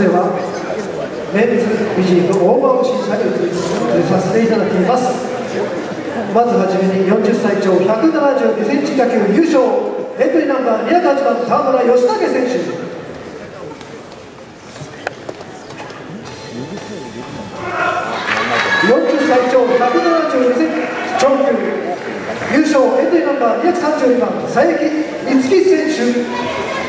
ではメンズ美人のオーバーを審査に移りさせていただきます。まずはじめに40歳超172センチ打球優勝エントリーナンバー208番田村義武選手。40歳超172センチ超級優勝エントリーナンバー232番佐伯樹選手。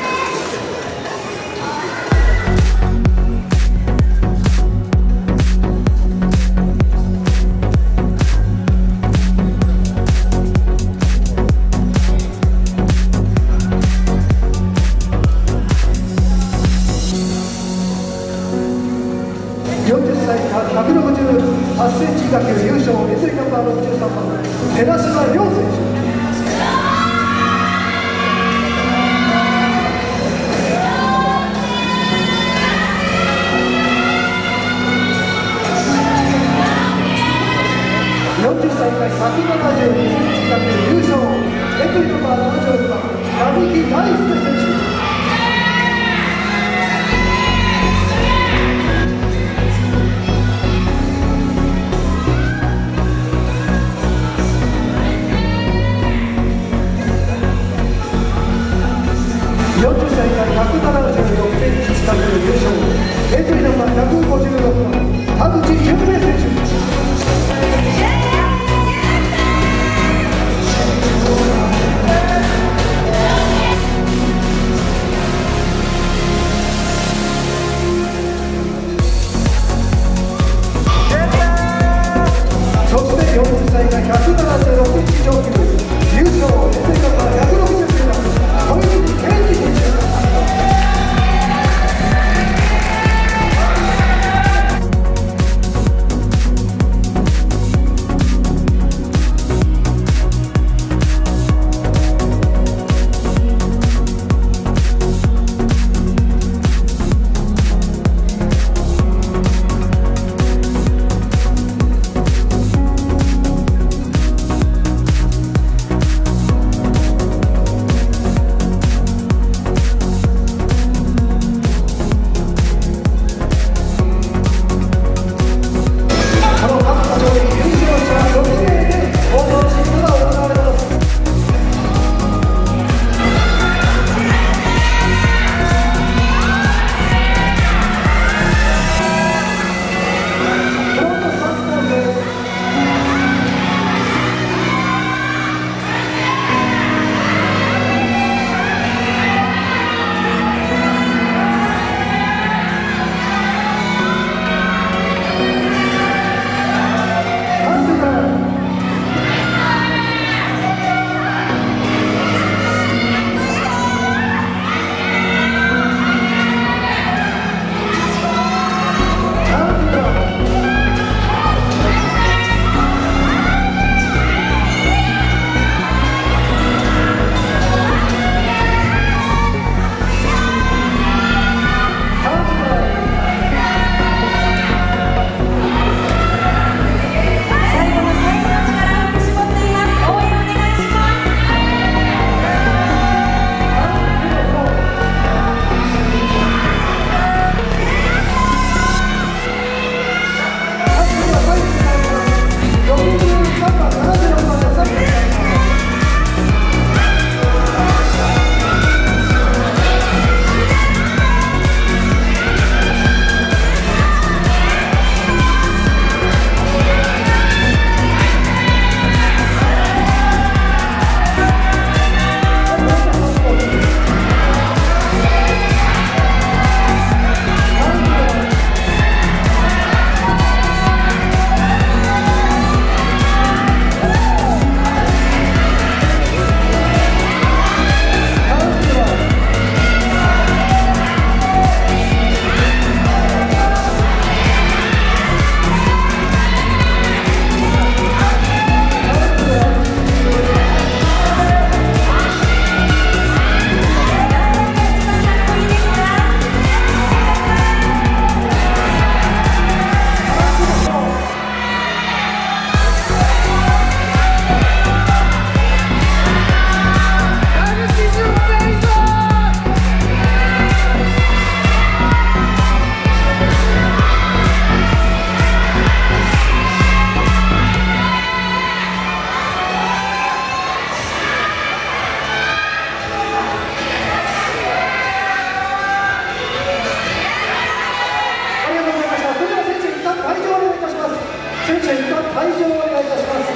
選手一旦退場をお願いいたします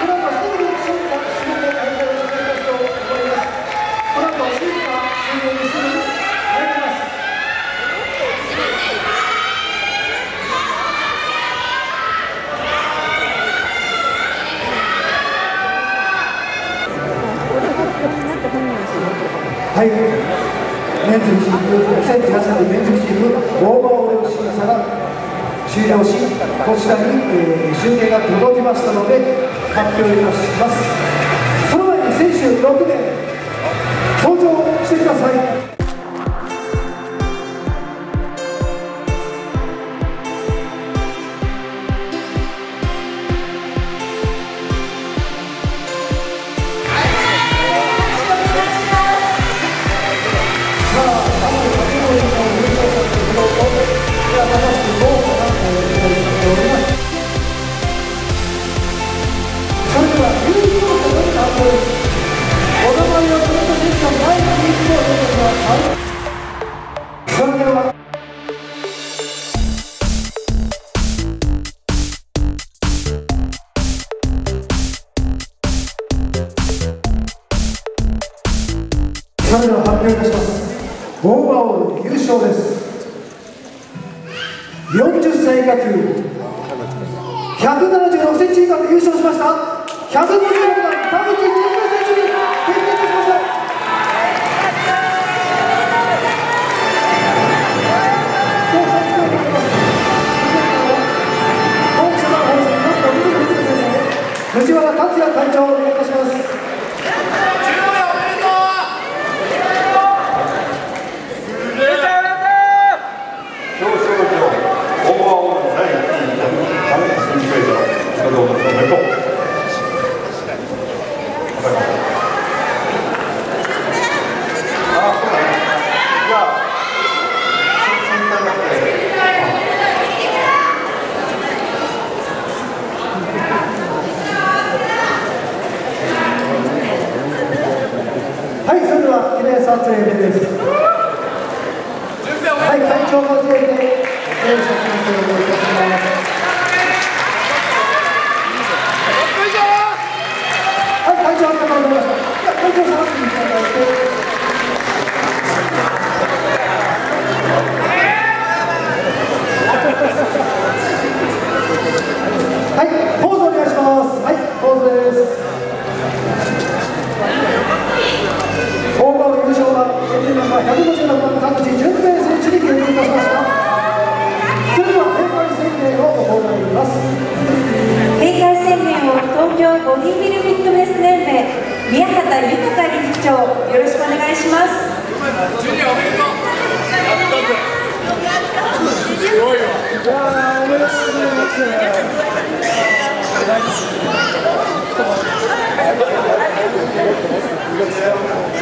この後すぐに審査終了開会を行いいと思います終了し、こちらに、えー集計が届きましたので、発表いたします。その前に選手6名、登場してください。176センチ以下で優勝しました156番田口純平選手に決定いたしました。藤原達也会長お願いいたしますボディビルフィットネス連盟宮畑豊理事長よろしくお願いします。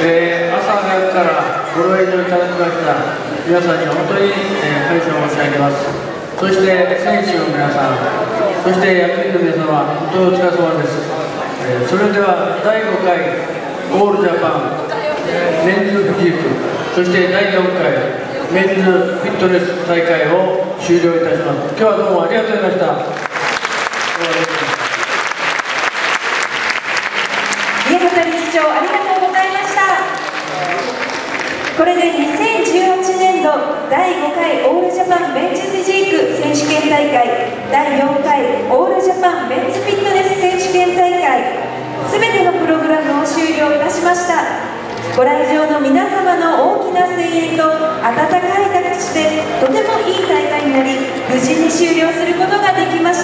えー朝早くからご来場いただきました皆さんに本当に、えー感謝を申し上げます。そして選手の皆さんそして野球の皆様本当にお疲れ様です、えーそれでは第5回オールジャパンメンズフィジークそして第4回メンズフィットネス大会を終了いたします。今日はどうもありがとうございました宮畑理事長ありがとうございましたこれで2018年度第5オールジャパンメンズフィジーク選手権大会。第4回オールジャパンメンズフィットネス選手権大会。すべてのプログラムを終了いたしました。ご来場の皆様の大きな声援と温かい拍手でとてもいい大会になり無事に終了することができました。